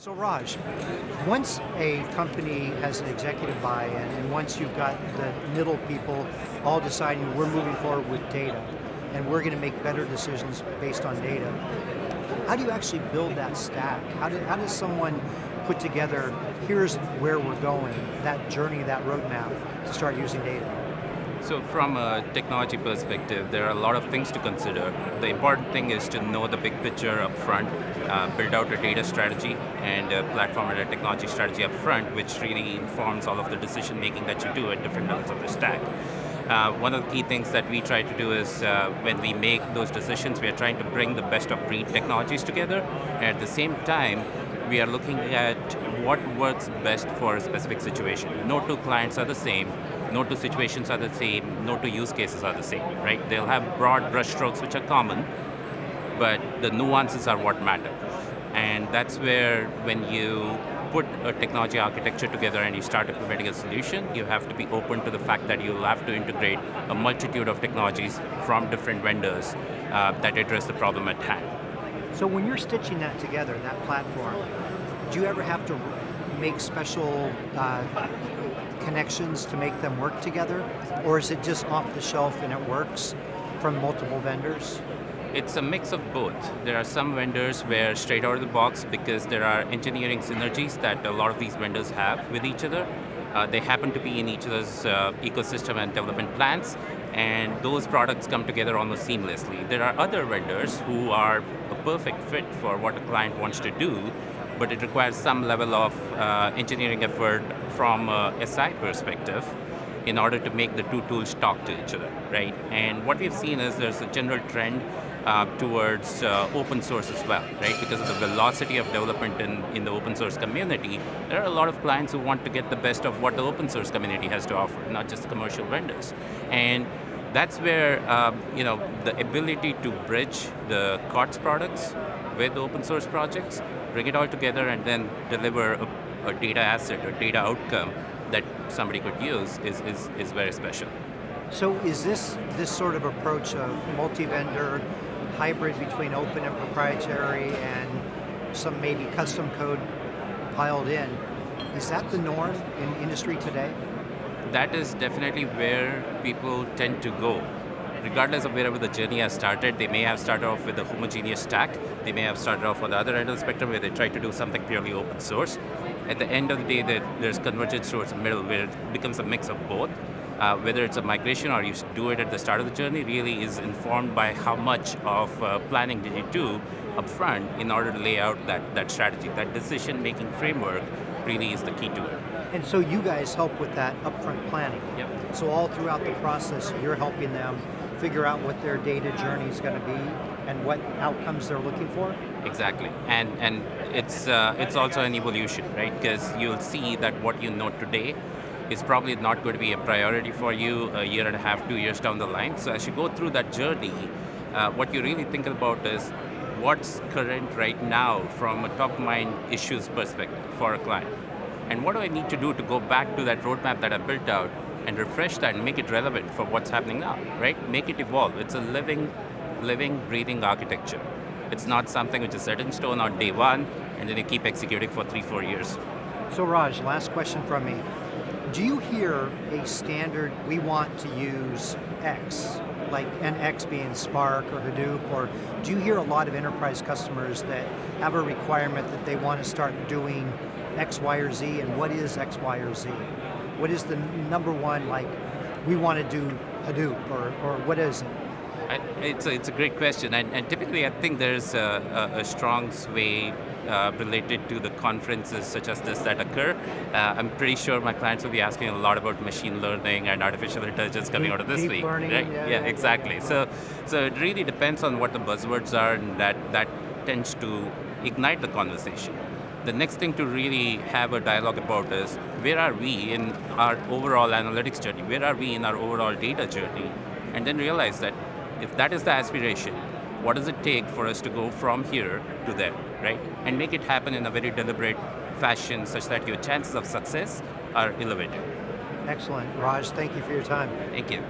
So Raj, once a company has an executive buy-in and once you've got the middle people all deciding we're moving forward with data and we're going to make better decisions based on data, how do you actually build that stack? How, do, how does someone put together, here's where we're going, that journey, that roadmap to start using data? So from a technology perspective, there are a lot of things to consider. The important thing is to know the big picture up front, uh, build out a data strategy and a platform and a technology strategy up front, which really informs all of the decision making that you do at different levels of the stack. Uh, one of the key things that we try to do is uh, when we make those decisions, we are trying to bring the best of breed technologies together. And at the same time, we are looking at what works best for a specific situation. No two clients are the same, no two situations are the same, no two use cases are the same, right? They'll have broad brushstrokes which are common, but the nuances are what matter. And that's where when you put a technology architecture together and you start implementing a solution, you have to be open to the fact that you'll have to integrate a multitude of technologies from different vendors uh, that address the problem at hand. So when you're stitching that together, that platform, do you ever have to make special uh, connections to make them work together? Or is it just off the shelf and it works from multiple vendors? It's a mix of both. There are some vendors where straight out of the box because there are engineering synergies that a lot of these vendors have with each other. Uh, they happen to be in each other's uh, ecosystem and development plans, and those products come together almost seamlessly. There are other vendors who are a perfect fit for what a client wants to do, but it requires some level of uh, engineering effort from a SI perspective in order to make the two tools talk to each other, right? And what we've seen is there's a general trend uh, towards uh, open source as well, right? Because of the velocity of development in, in the open source community, there are a lot of clients who want to get the best of what the open source community has to offer, not just commercial vendors. And that's where um, you know the ability to bridge the COTS products with open source projects bring it all together and then deliver a, a data asset or data outcome that somebody could use is, is, is very special. So is this this sort of approach of multi-vendor, hybrid between open and proprietary and some maybe custom code piled in, is that the norm in industry today? That is definitely where people tend to go regardless of wherever the journey has started, they may have started off with a homogeneous stack, they may have started off on the other end of the spectrum where they try to do something purely open source. At the end of the day, there's convergence towards the middle where it becomes a mix of both. Uh, whether it's a migration or you do it at the start of the journey really is informed by how much of uh, planning did you do up front in order to lay out that, that strategy. That decision making framework really is the key to it. And so you guys help with that upfront planning. Yep. So all throughout the process, you're helping them figure out what their data journey is going to be and what outcomes they're looking for? Exactly, and and it's uh, it's also an evolution, right? Because you'll see that what you know today is probably not going to be a priority for you a year and a half, two years down the line. So as you go through that journey, uh, what you really think about is what's current right now from a top mind issues perspective for a client, and what do I need to do to go back to that roadmap that I built out and refresh that and make it relevant for what's happening now, right? Make it evolve. It's a living, living, breathing architecture. It's not something which is set in stone on day one, and then you keep executing for three, four years. So Raj, last question from me. Do you hear a standard, we want to use X, like an X being Spark or Hadoop, or do you hear a lot of enterprise customers that have a requirement that they want to start doing X, Y, or Z, and what is X, Y, or Z? What is the number one, like, we want to do Hadoop, or, or what is it? It's a, it's a great question, and, and typically I think there's a, a, a strong sway uh, related to the conferences such as this that occur. Uh, I'm pretty sure my clients will be asking a lot about machine learning and artificial intelligence coming deep, out of this week. Learning, right? yeah, yeah, exactly. So, so it really depends on what the buzzwords are, and that that tends to ignite the conversation the next thing to really have a dialogue about is where are we in our overall analytics journey? Where are we in our overall data journey? And then realize that if that is the aspiration, what does it take for us to go from here to there, right? And make it happen in a very deliberate fashion such that your chances of success are elevated. Excellent. Raj, thank you for your time. Thank you.